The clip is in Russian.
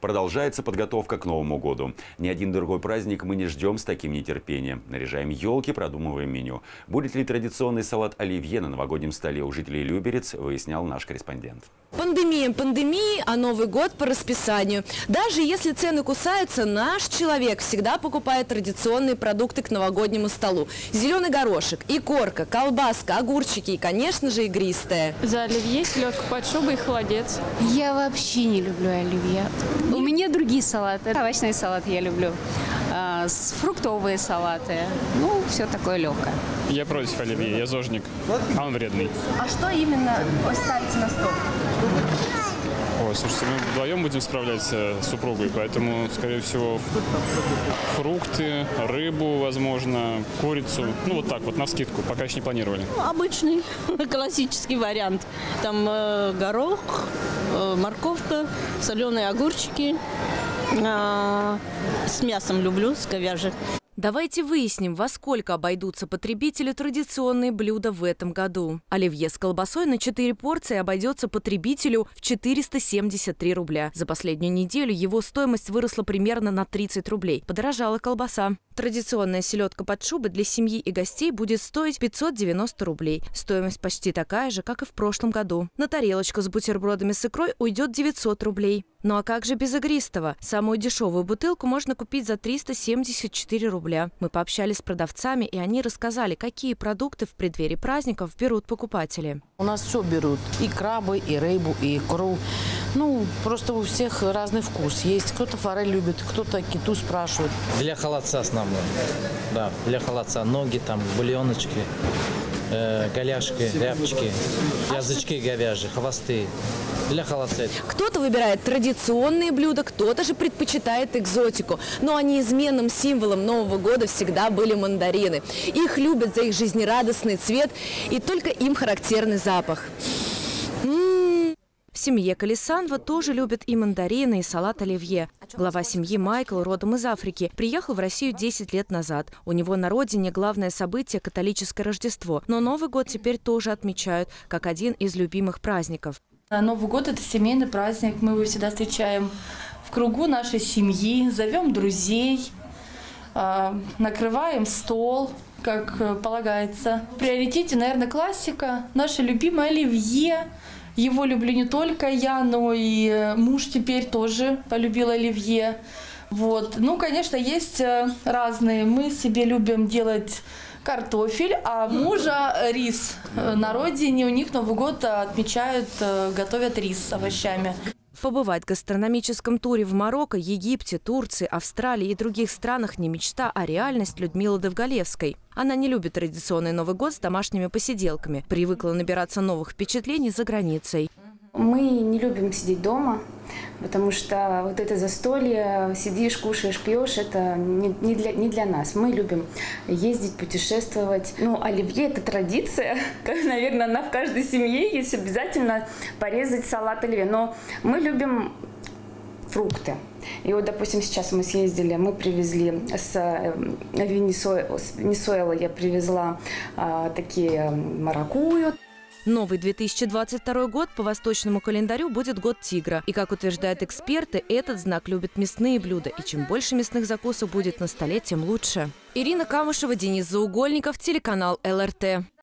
Продолжается подготовка к Новому году. Ни один другой праздник мы не ждем с таким нетерпением. Наряжаем елки, продумываем меню. Будет ли традиционный салат оливье на новогоднем столе у жителей Люберец, выяснял наш корреспондент. Пандемия пандемии, а Новый год по расписанию. Даже если цены кусаются, наш человек всегда покупает традиционные продукты к новогоднему столу. Зеленый горошек, икорка, колбаска, огурчики и, конечно же, игристая. За оливье, селедку под шубой и холодец. Я вообще не люблю оливье. У меня другие салаты. Овощной салат я люблю. А, с- фруктовые салаты. Ну, все такое легкое. Я против оливье, я зожник, а он вредный. А что именно ставите на стол? Ой, слушайте, мы вдвоем будем справляться с супругой, поэтому, скорее всего, фрукты, рыбу, возможно, курицу. Ну, вот так вот, на скидку, пока еще не планировали. обычный классический вариант. Там э, горох, э, морковка, соленые огурчики. А, с мясом люблю, с говяжьим. Давайте выясним, во сколько обойдутся потребителю традиционные блюда в этом году. Оливье с колбасой на 4 порции обойдется потребителю в 473 рубля. За последнюю неделю его стоимость выросла примерно на 30 рублей. Подорожала колбаса. Традиционная селедка под шубой для семьи и гостей будет стоить 590 рублей. Стоимость почти такая же, как и в прошлом году. На тарелочку с бутербродами с икрой уйдет 900 рублей. Ну а как же без игристого? Самую дешевую бутылку можно купить за 374 рубля. Мы пообщались с продавцами, и они рассказали, какие продукты в преддверии праздников берут покупатели. У нас все берут. И крабы, и рыбу, и икру. Ну, просто у всех разный вкус есть. Кто-то форель любит, кто-то киту спрашивает. Для холодца основное. Да, для холодца. Ноги там, бульоночки, э, голяшки, рябчики, язычки говяжьи, хвосты. Для холодца. Кто-то выбирает традиционные блюда, кто-то же предпочитает экзотику. Ну а неизменным символом Нового года всегда были мандарины. Их любят за их жизнерадостный цвет и только им характерный запах. Семье Калисанова тоже любят и мандарины, и салат оливье. Глава семьи Майкл, родом из Африки, приехал в Россию 10 лет назад. У него на родине главное событие – католическое Рождество. Но Новый год теперь тоже отмечают, как один из любимых праздников. А Новый год – это семейный праздник. Мы его всегда встречаем в кругу нашей семьи, зовем друзей, а, накрываем стол, как э, полагается. В приоритете, наверное, классика. Наше любимое оливье. Его люблю не только я, но и э, муж теперь тоже полюбил оливье. Вот. Ну, конечно, есть э, разные. Мы себе любим делать картофель, а мужа рис. Э, На родине у них Новый год отмечают, готовят рис с овощами. Побывать в гастрономическом туре в Марокко, Египте, Турции, Австралии и других странах не мечта, а реальность Людмилы Довголевской. Она не любит традиционный Новый год с домашними посиделками. Привыкла набираться новых впечатлений за границей. Мы не любим сидеть дома, потому что вот это застолье, сидишь, кушаешь, пьешь, это не, не для, не для нас. Мы любим ездить, путешествовать. Ну, оливье – это традиция, наверное, она в каждой семье есть обязательно порезать салат оливье. Но мы любим фрукты. И вот, допустим, сейчас мы съездили, мы привезли с э, Венесуэ- с Венесуэлы, я привезла а, такие маракую, Новый 2022 год по восточному календарю будет год тигра. И, как утверждают эксперты, этот знак любит мясные блюда. И чем больше мясных закусок будет на столе, тем лучше. Ирина Камышева, Денис Заугольников, телеканал ЛРТ.